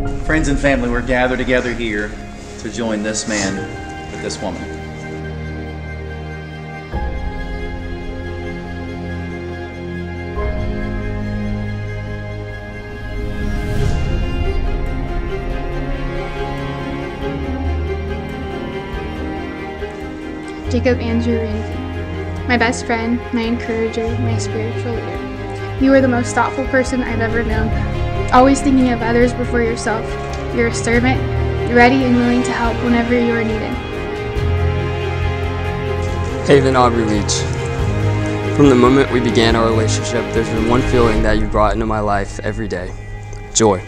Friends and family, we're gathered together here to join this man with this woman. Jacob Andrew Ramsey, my best friend, my encourager, my spiritual leader. You are the most thoughtful person I've ever known, always thinking of others before yourself. You're a servant, ready and willing to help whenever you are needed. Haven Aubrey Leach. From the moment we began our relationship, there's been one feeling that you brought into my life every day joy.